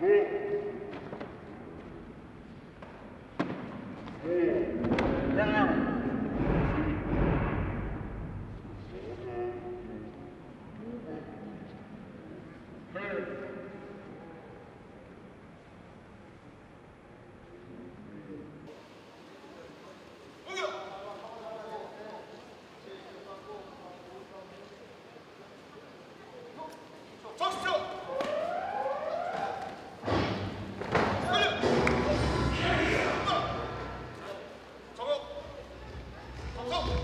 ki Point.